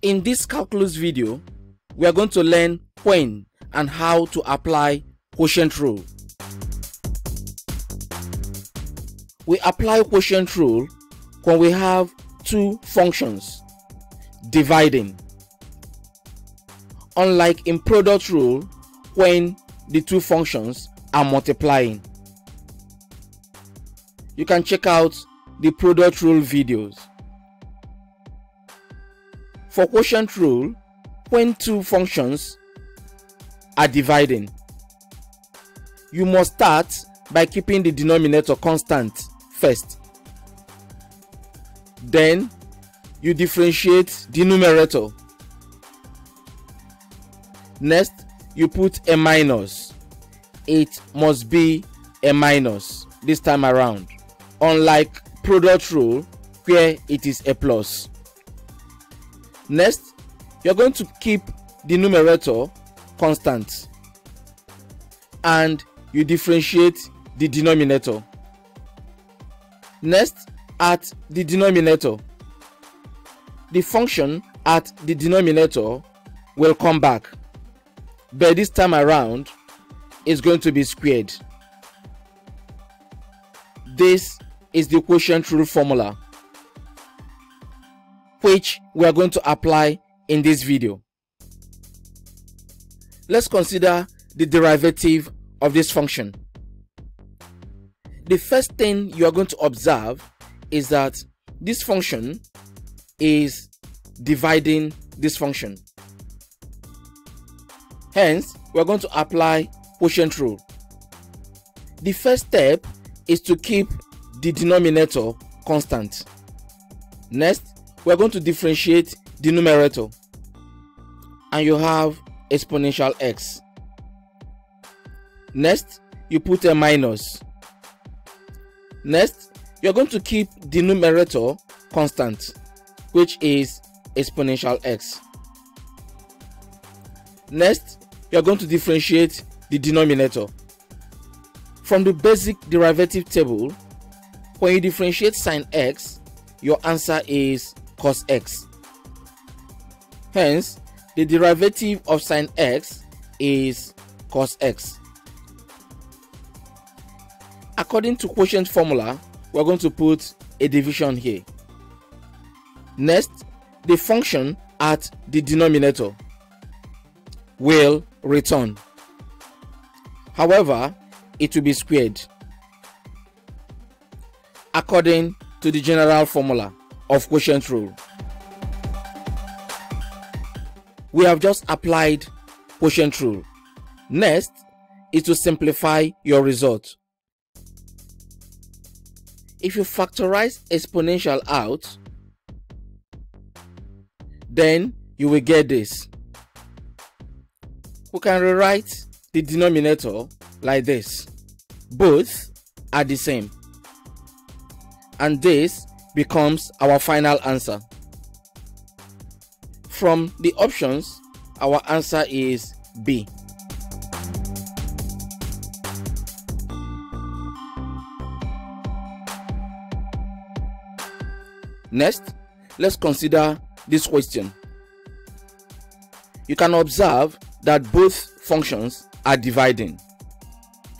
In this calculus video, we are going to learn when and how to apply quotient rule. We apply quotient rule when we have two functions dividing. Unlike in product rule when the two functions are multiplying. You can check out the product rule videos. For quotient rule, when two functions are dividing, you must start by keeping the denominator constant first. Then you differentiate the numerator. Next, you put a minus. It must be a minus this time around, unlike product rule where it is a plus. Next, you're going to keep the numerator constant and you differentiate the denominator. Next, at the denominator, the function at the denominator will come back, but this time around is going to be squared. This is the quotient rule formula which we are going to apply in this video. Let's consider the derivative of this function. The first thing you are going to observe is that this function is dividing this function. Hence, we are going to apply quotient rule. The first step is to keep the denominator constant. Next, we are going to differentiate the numerator and you have exponential x. Next, you put a minus. Next, you're going to keep the numerator constant, which is exponential x. Next, you're going to differentiate the denominator. From the basic derivative table, when you differentiate sine x, your answer is cos x. Hence, the derivative of sine x is cos x. According to quotient formula, we're going to put a division here. Next, the function at the denominator will return. However, it will be squared according to the general formula of quotient rule. We have just applied quotient rule. Next is to simplify your result. If you factorize exponential out, then you will get this. We can rewrite the denominator like this. Both are the same. And this becomes our final answer. From the options, our answer is B. Next, let's consider this question. You can observe that both functions are dividing.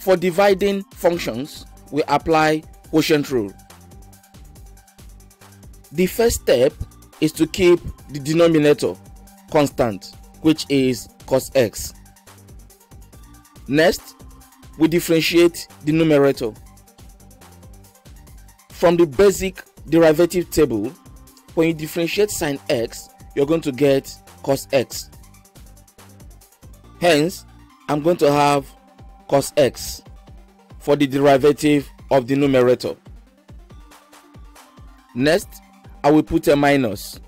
For dividing functions, we apply quotient rule. The first step is to keep the denominator constant, which is cos x. Next, we differentiate the numerator. From the basic derivative table, when you differentiate sine x, you're going to get cos x. Hence, I'm going to have cos x for the derivative of the numerator. Next, I will put a minus.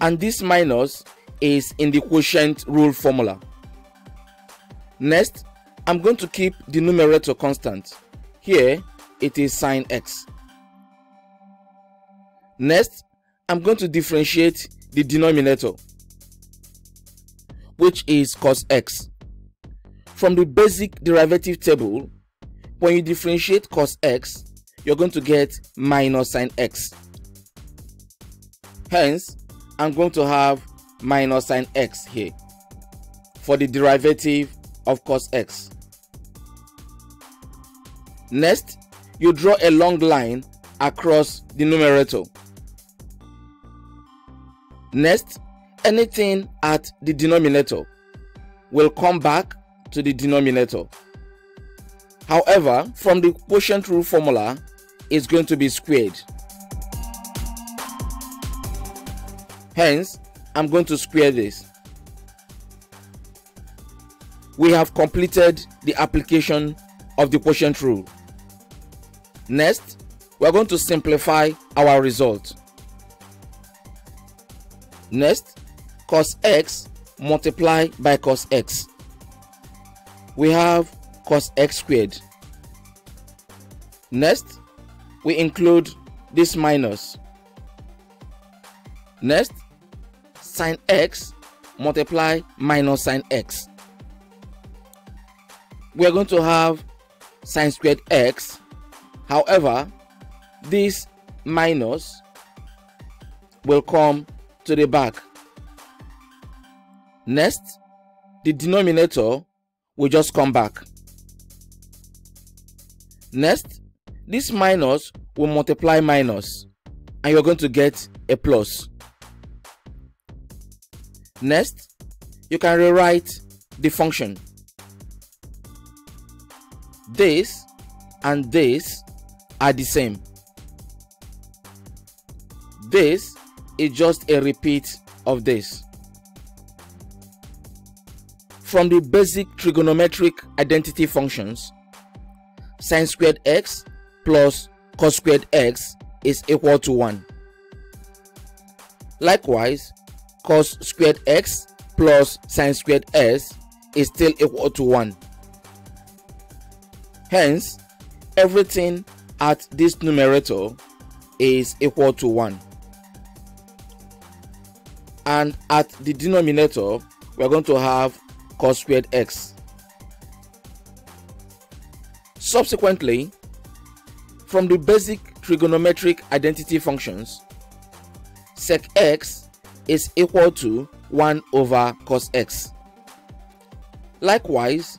And this minus is in the quotient rule formula. Next, I'm going to keep the numerator constant. Here, it is sine x. Next, I'm going to differentiate the denominator, which is cos x. From the basic derivative table, when you differentiate cos x, you're going to get minus sine x. Hence, I'm going to have minus sine x here for the derivative of cos x. Next, you draw a long line across the numerator. Next, anything at the denominator will come back to the denominator. However, from the quotient rule formula, it's going to be squared. Hence, I'm going to square this. We have completed the application of the quotient rule. Next, we are going to simplify our result. Next, cos x multiply by cos x. We have cos x squared. Next, we include this minus. Next, sine x multiply minus sine x. We are going to have sine squared x. However, this minus will come to the back. Next, the denominator will just come back. Next, this minus will multiply minus and you're going to get a plus. Next, you can rewrite the function. This and this are the same. This is just a repeat of this. From the basic trigonometric identity functions, sine squared x plus cos squared x is equal to 1. Likewise, cos squared x plus sine squared s is still equal to 1. Hence, everything at this numerator is equal to 1. And at the denominator, we're going to have cos squared x. Subsequently, from the basic trigonometric identity functions, sec x is equal to 1 over cos x. Likewise,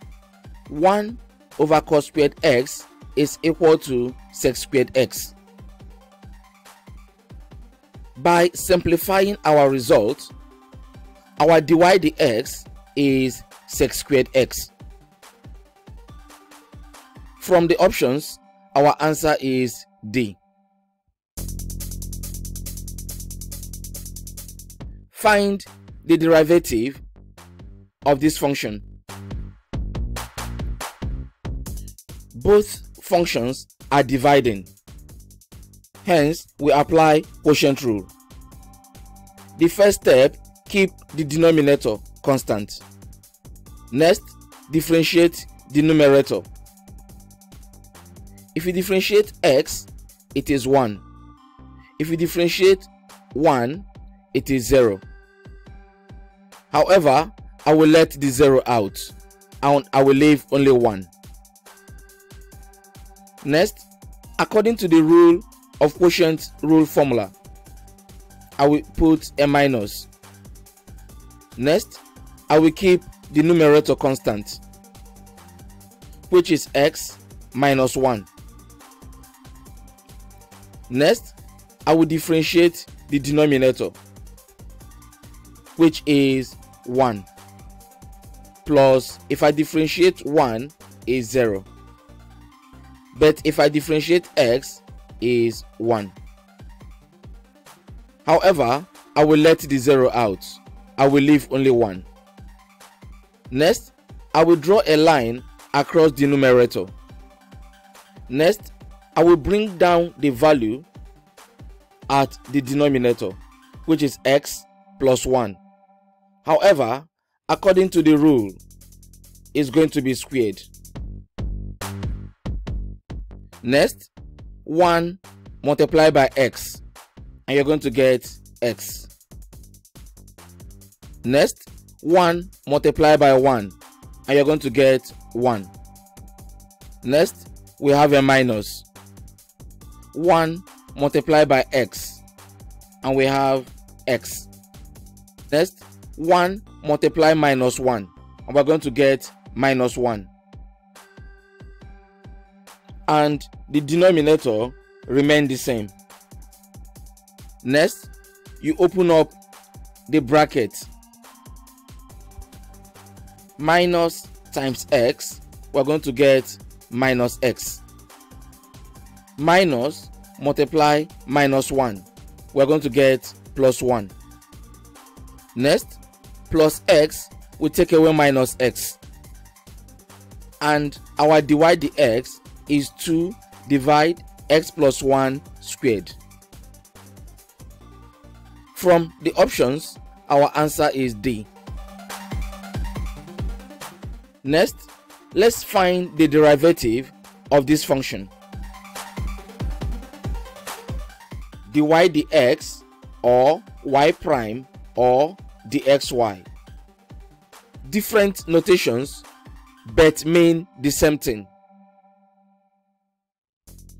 1 over cos squared x is equal to sec squared x. By simplifying our result, our dy dx is sec squared x. From the options, our answer is D. Find the derivative of this function. Both functions are dividing. Hence, we apply quotient rule. The first step, keep the denominator constant. Next, differentiate the numerator. If you differentiate x, it is 1. If you differentiate 1, it is 0. However, I will let the 0 out and I will leave only 1. Next, according to the rule of quotient rule formula, I will put a minus. Next, I will keep the numerator constant, which is x minus 1. Next, I will differentiate the denominator, which is 1. Plus, if I differentiate 1, is 0. But if I differentiate x, is 1. However, I will let the 0 out. I will leave only 1. Next, I will draw a line across the numerator. Next, I will bring down the value at the denominator, which is x plus 1. However, according to the rule, it's going to be squared. Next, 1 multiplied by x, and you're going to get x. Next, 1 multiplied by 1, and you're going to get 1. Next, we have a minus. 1 multiplied by x and we have x Next, 1 multiply minus 1. And we're going to get minus 1. And the denominator remain the same. Next, you open up the bracket minus times x we're going to get minus x minus multiply minus 1 we're going to get plus 1 next plus x we take away minus x. And our dy dx is 2 divide x plus 1 squared. From the options our answer is D. Next let's find the derivative of this function. Dy dx or y prime or dxy different notations but mean the same thing.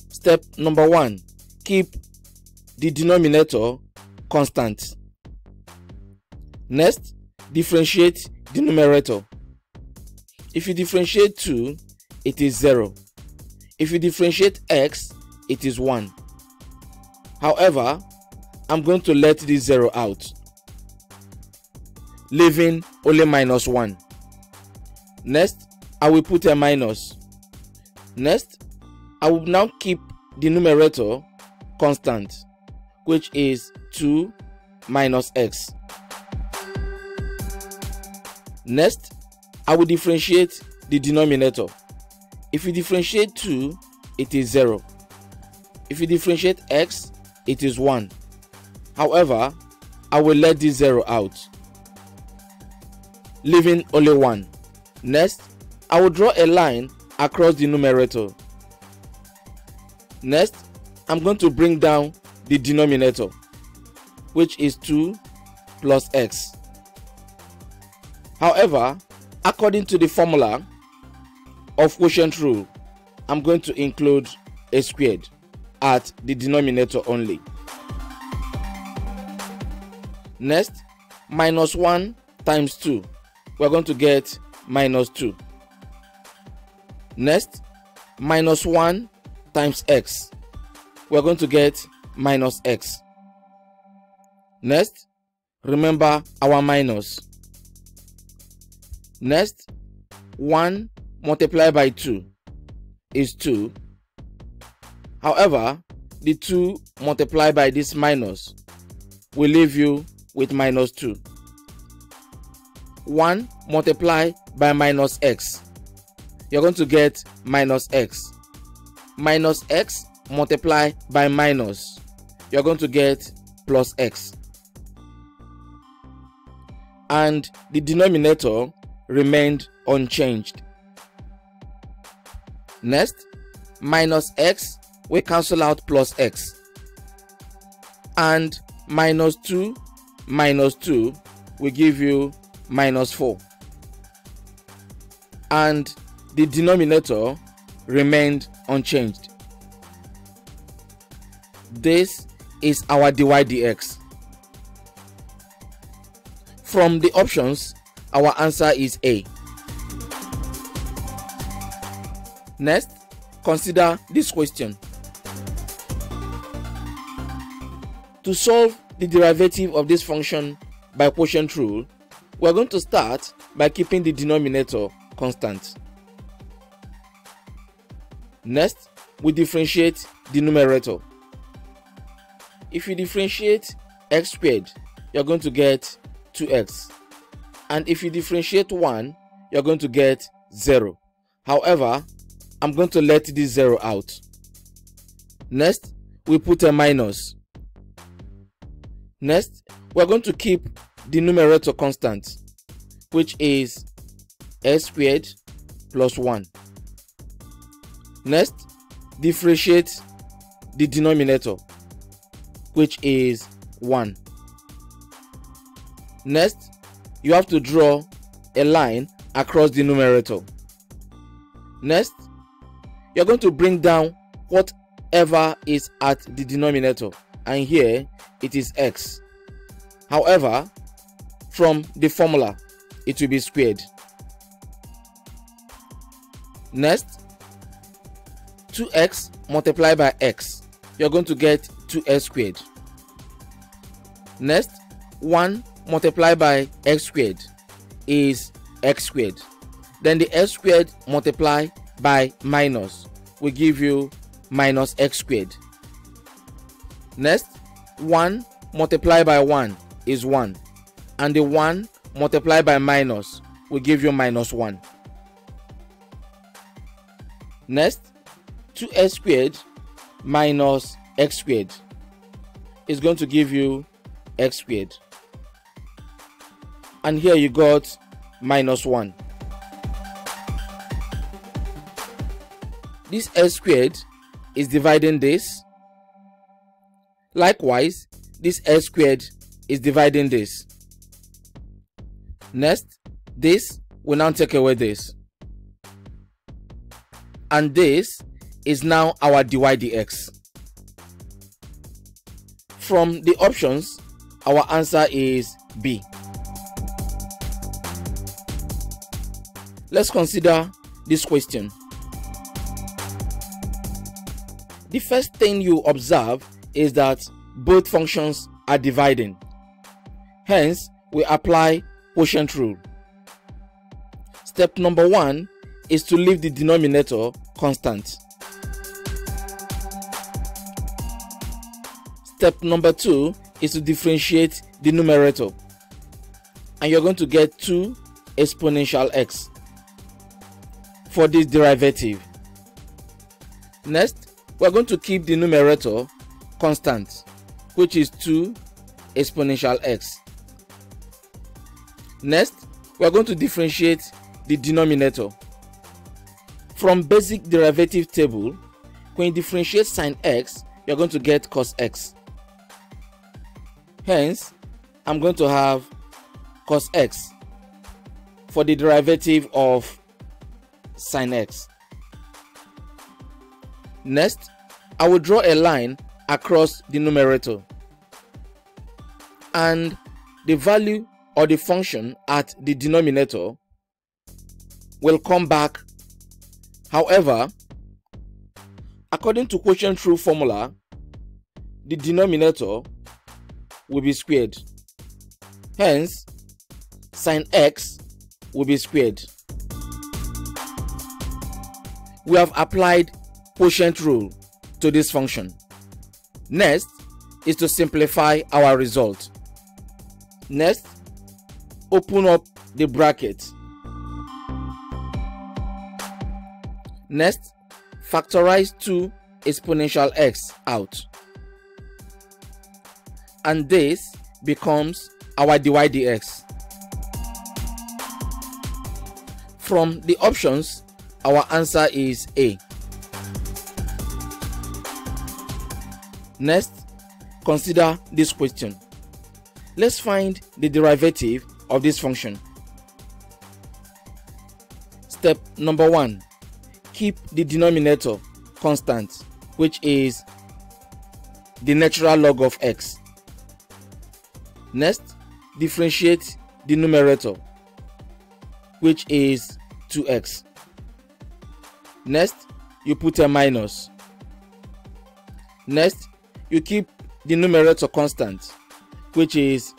Step number one keep the denominator constant. Next differentiate the numerator. If you differentiate 2 it is 0 if you differentiate x it is 1 however i'm going to let this 0 out leaving only minus 1 next i will put a minus. Next i will now keep the numerator constant which is 2 minus x. Next i will differentiate the denominator. If you differentiate 2 it is 0 if you differentiate x it is 1 however i will let this 0 out leaving only 1 next i will draw a line across the numerator. Next i'm going to bring down the denominator which is 2 plus x. However according to the formula of quotient rule i'm going to include a squared at the denominator only. Next minus 1 times 2 we're going to get minus 2 next minus 1 times x. We're going to get minus x. Next remember our minus. Next 1 multiplied by 2 is 2 however the 2 multiplied by this minus will leave you with minus 2 1 multiply by minus x. You're going to get minus x. Minus x multiply by minus. You're going to get plus x. And the denominator remained unchanged. Next minus x we cancel out plus x. And minus 2 minus 2 will give you minus 4 and the denominator remained unchanged. This is our dy dx from the options our answer is a. Next consider this question. To solve the derivative of this function by quotient rule we are going to start by keeping the denominator constant. Next we differentiate the numerator. If you differentiate x squared you're going to get 2x and if you differentiate 1 you're going to get 0 however i'm going to let this 0 out. Next we put a minus. Next we're going to keep the numerator constant which is x squared plus 1 next differentiate the denominator which is 1 next you have to draw a line across the numerator. Next you're going to bring down whatever is at the denominator and here it is x. However from the formula it will be squared. Next 2x multiplied by x you're going to get 2x squared. Next 1 multiplied by x squared is x squared. Then the x squared multiplied by minus will give you minus x squared. Next 1 multiplied by 1 is 1 and the 1 multiplied by minus will give you minus 1 next 2x squared minus x squared is going to give you x squared. And here you got minus 1 this x squared is dividing this. Likewise this x squared is dividing this next this will now take away this and this is now our dy dx. From the options, our answer is B. Let's consider this question. The first thing you observe is that both functions are dividing. Hence, we apply quotient rule. Step number one is to leave the denominator constant. Step number two is to differentiate the numerator and you're going to get 2 exponential x for this derivative. Next, we're going to keep the numerator constant which is 2 exponential x. Next, we're going to differentiate the denominator from basic derivative table, when you differentiate sine x, you're going to get cos x. Hence, I'm going to have cos x for the derivative of sine x. Next, I will draw a line across the numerator and the value or the function at the denominator will come back However, according to quotient rule formula, the denominator will be squared. Hence, sine x will be squared. We have applied quotient rule to this function. Next is to simplify our result. Next, open up the bracket Next, factorize 2 exponential x out. And this becomes our dy dx. From the options, our answer is A. Next, consider this question. Let's find the derivative of this function. Step number 1 keep the denominator constant which is the natural log of x. Next, differentiate the numerator which is 2x. Next, you put a minus. Next, you keep the numerator constant which is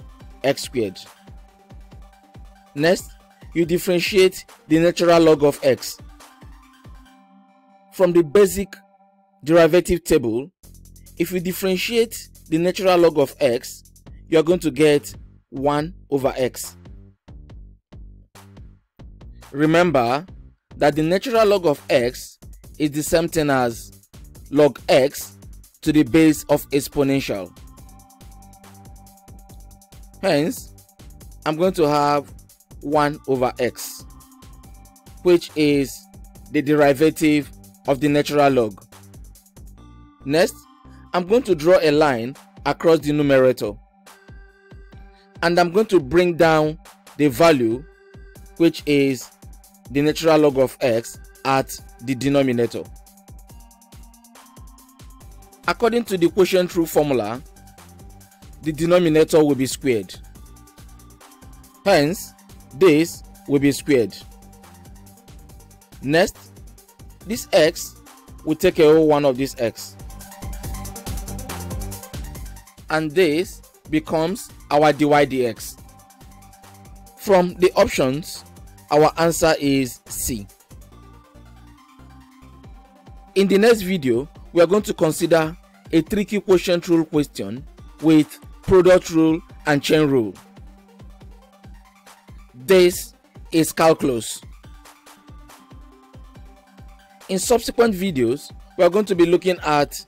x squared. Next, you differentiate the natural log of x from the basic derivative table, if you differentiate the natural log of x, you are going to get 1 over x. Remember that the natural log of x is the same thing as log x to the base of exponential. Hence, I'm going to have 1 over x, which is the derivative of the natural log. Next, I'm going to draw a line across the numerator. And I'm going to bring down the value which is the natural log of x at the denominator. According to the quotient rule formula, the denominator will be squared. Hence, this will be squared. Next, this x will take away one of this x. And this becomes our dy dx. From the options, our answer is C. In the next video, we are going to consider a tricky quotient rule question with product rule and chain rule. This is calculus. In subsequent videos, we are going to be looking at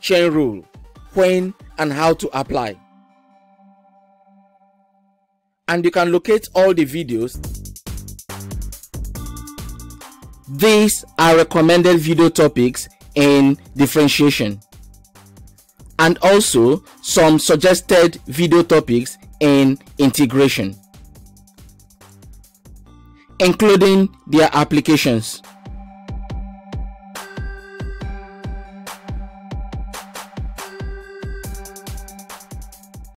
chain rule, when and how to apply. And you can locate all the videos. These are recommended video topics in differentiation and also some suggested video topics in integration including their applications.